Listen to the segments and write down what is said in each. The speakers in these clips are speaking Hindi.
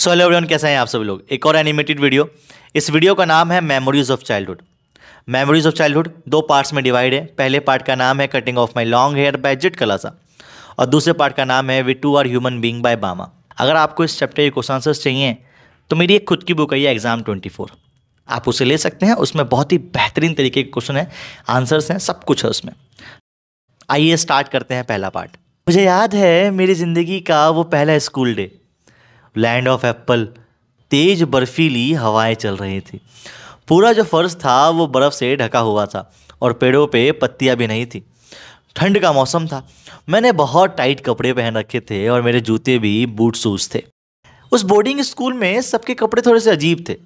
सो हेलो एवरीवन कैसे हैं आप सभी लोग? एक और एनिमेटेड वीडियो इस वीडियो का नाम है memories of childhood memories of childhood दो पार्ट्स में डिवाइड है. पहले पार्ट का नाम है cutting of my long hair by Zitkala Sa और दूसरे पार्ट का नाम है we too are human being by Bama अगर आपको इस चैप्टर के क्वेश्चन आंसर्स चाहिए तो मेरी एक खुद की बुक है एग्ज़ाम ट्वेंटी आप उसे ले सकते हैं. उसमें बहुत ही बेहतरीन तरीके के क्वेश्चन है आंसर्स हैं, सब कुछ है उसमें. आइए स्टार्ट करते हैं पहला पार्ट मुझे याद है मेरी ज़िंदगी का वो पहला school day land of apple तेज बर्फीली हवाएँ चल रही थी। पूरा जो फर्श था, वो बर्फ़ से ढका हुआ था और पेड़ों पे पत्तियाँ भी नहीं थी। ठंड का मौसम था। मैंने बहुत टाइट कपड़े पहन रखे थे और मेरे जूते भी बूट शूज़ थे। उस बोर्डिंग स्कूल में सबके कपड़े थोड़े से अजीब थे।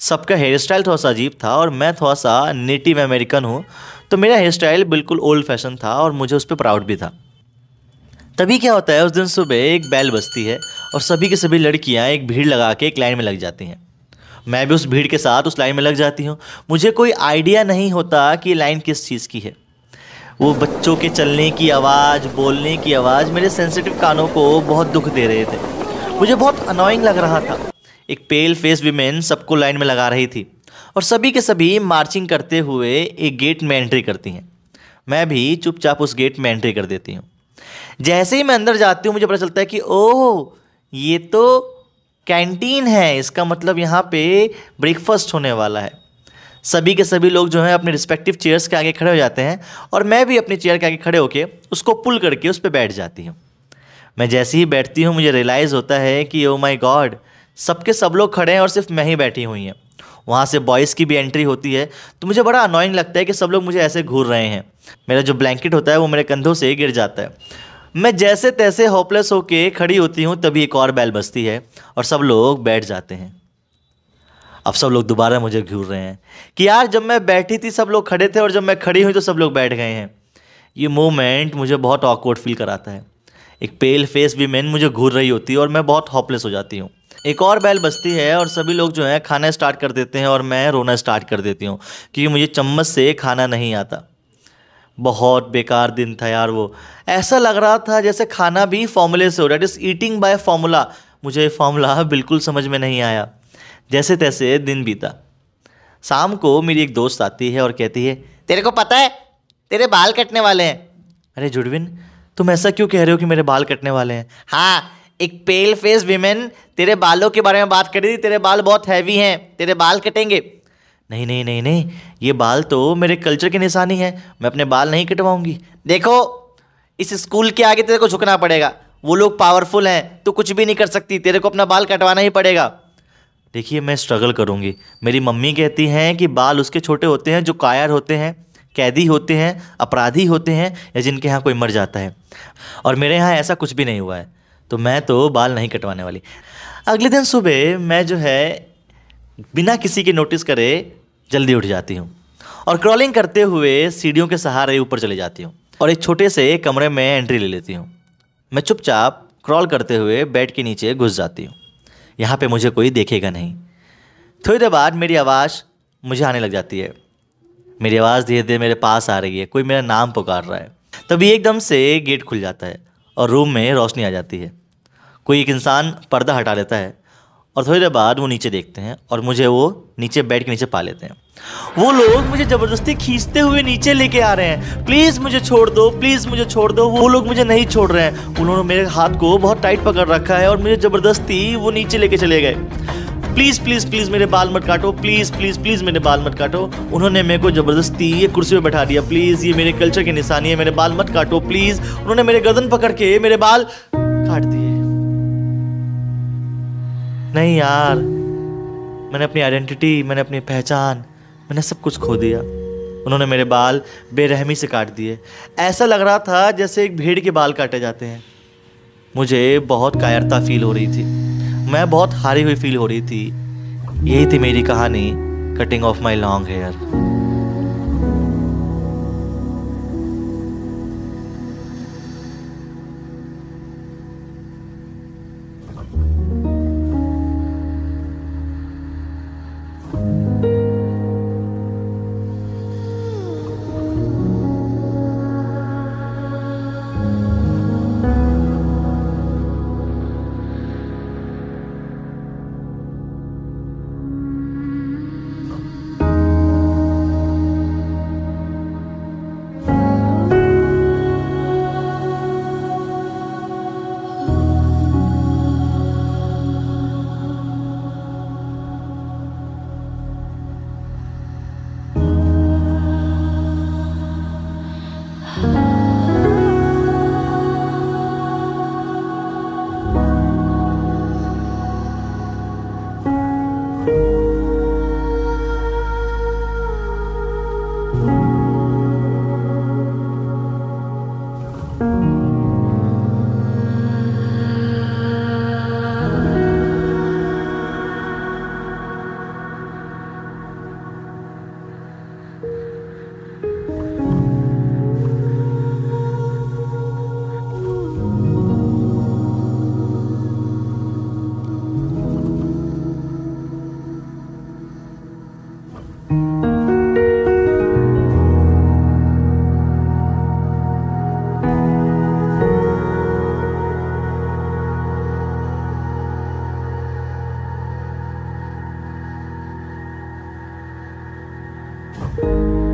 सबका हेयर स्टाइल थोड़ा सा अजीब था और मैं थोड़ा सा नेटिव अमेरिकन हूँ तो मेरा हेयर स्टाइल बिल्कुल ओल्ड फ़ैशन था और मुझे उस पर प्राउड भी था। तभी क्या होता है, उस दिन सुबह एक बैल बजती है और सभी के सभी लड़कियाँ एक भीड़ लगा के एक लाइन में लग जाती हैं। मैं भी उस भीड़ के साथ उस लाइन में लग जाती हूँ। मुझे कोई आइडिया नहीं होता कि लाइन किस चीज़ की है। वो बच्चों के चलने की आवाज़, बोलने की आवाज़ मेरे सेंसिटिव कानों को बहुत दुख दे रहे थे। मुझे बहुत अनोइंग लग रहा था। एक पेल फेस वीमेन सबको लाइन में लगा रही थी और सभी के सभी मार्चिंग करते हुए एक गेट में एंट्री करती हैं। मैं भी चुपचाप उस गेट में एंट्री कर देती हूँ। जैसे ही मैं अंदर जाती हूँ, मुझे पता चलता है कि, ओह, ये तो कैंटीन है। इसका मतलब यहाँ पे ब्रेकफास्ट होने वाला है। सभी के सभी लोग जो हैं, अपने रिस्पेक्टिव चेयर्स के आगे खड़े हो जाते हैं और मैं भी अपनी चेयर के आगे खड़े होकर उसको पुल करके उस पर बैठ जाती हूँ। मैं जैसे ही बैठती हूँ, मुझे रियलाइज़ होता है कि ओ माई गॉड सबके सब लोग खड़े हैं और सिर्फ़ मैं ही बैठी हुई हैं। वहाँ से बॉयज़ की भी एंट्री होती है तो मुझे बड़ा अनोइंग लगता है कि सब लोग मुझे ऐसे घूर रहे हैं। मेरा जो ब्लैंकेट होता है वो मेरे कंधों से गिर जाता है। मैं जैसे तैसे होपलेस होके खड़ी होती हूँ, तभी एक और बैल बजती है और सब लोग बैठ जाते हैं। अब सब लोग दोबारा मुझे घूर रहे हैं कि यार जब मैं बैठी थी, सब लोग खड़े थे और जब मैं खड़ी हुई तो सब लोग बैठ गए हैं। ये मोमेंट मुझे बहुत ऑकवर्ड फील कराता है। एक पेल फेस भी मैन मुझे घूर रही होती है और मैं बहुत हॉपलेस हो जाती हूँ। एक और बैल बजती है और सभी लोग जो है खाना स्टार्ट कर देते हैं और मैं रोना स्टार्ट कर देती हूँ, क्योंकि मुझे चम्मच से खाना नहीं आता। बहुत बेकार दिन था यार वो। ऐसा लग रहा था जैसे खाना भी फॉर्मूले से हो है। इज़ ईटिंग बाय फॉर्मूला मुझे ये फॉर्मूला बिल्कुल समझ में नहीं आया। जैसे तैसे दिन बीता। शाम को मेरी एक दोस्त आती है और कहती है, तेरे को पता है, तेरे बाल कटने वाले हैं। अरे जुड़विन, तुम ऐसा क्यों कह रहे हो कि मेरे बाल कटने वाले हैं? हाँ एक पेल फेस विमेन तेरे बालों के बारे में बात कर रही थी। तेरे बाल बहुत हैवी हैं, तेरे बाल कटेंगे। नहीं नहीं नहीं नहीं, ये बाल तो मेरे कल्चर की निशानी है मैं अपने बाल नहीं कटवाऊँगी। देखो, इस स्कूल के आगे तेरे को झुकना पड़ेगा। वो लोग पावरफुल हैं तो कुछ भी नहीं कर सकती। तेरे को अपना बाल कटवाना ही पड़ेगा। देखिए, मैं स्ट्रगल करूँगी। मेरी मम्मी कहती हैं कि बाल उसके छोटे होते हैं, जो कायर होते हैं, कैदी होते हैं, अपराधी होते हैं, या जिनके यहाँ कोई मर जाता है। और मेरे यहाँ ऐसा कुछ भी नहीं हुआ है। तो मैं तो बाल नहीं कटवाने वाली। अगले दिन सुबह मैं जो है, बिना किसी के नोटिस करे जल्दी उठ जाती हूँ। और क्रॉलिंग करते हुए सीढ़ियों के सहारे ऊपर चले जाती हूँ। और एक छोटे से कमरे में एंट्री ले लेती हूँ। मैं चुपचाप क्रॉल करते हुए बेड के नीचे घुस जाती हूँ। यहाँ पे मुझे कोई देखेगा नहीं। थोड़ी देर बाद मेरी आवाज़ मुझे आने लग जाती है। मेरी आवाज़ धीरे धीरे मेरे पास आ रही है। कोई मेरा नाम पुकार रहा है। तभी एकदम से गेट खुल जाता है और रूम में रोशनी आ जाती है। कोई एक इंसान पर्दा हटा लेता है। और थोड़ी देर बाद वो नीचे देखते हैं और मुझे वो नीचे बेड के नीचे पा लेते हैं। वो लोग मुझे ज़बरदस्ती खींचते हुए नीचे लेके आ रहे हैं। प्लीज़ मुझे छोड़ दो, प्लीज़ मुझे छोड़ दो। वो लोग मुझे नहीं छोड़ रहे हैं। उन्होंने मेरे हाथ को बहुत टाइट पकड़ रखा है और मुझे ज़बरदस्ती वो नीचे लेके चले गए। प्लीज़ प्लीज़ प्लीज़ मेरे बाल मत काटो। प्लीज़ प्लीज़ प्लीज़ मेरे बाल मत काटो। उन्होंने मेरे को ज़बरदस्ती ये कुर्सी पे बैठा दिया। प्लीज़, ये मेरे कल्चर की निशानी है। मेरे बाल मत काटो, प्लीज़। उन्होंने मेरे गर्दन पकड़ के मेरे बाल काट दिए। नहीं यार, मैंने अपनी आइडेंटिटी मैंने अपनी पहचान, मैंने सब कुछ खो दिया। उन्होंने मेरे बाल बेरहमी से काट दिए। ऐसा लग रहा था जैसे एक भीड़ के बाल काटे जाते हैं। मुझे बहुत कायरता फील हो रही थी। मैं बहुत हारी हुई फील हो रही थी। यही थी मेरी कहानी cutting of my long hair है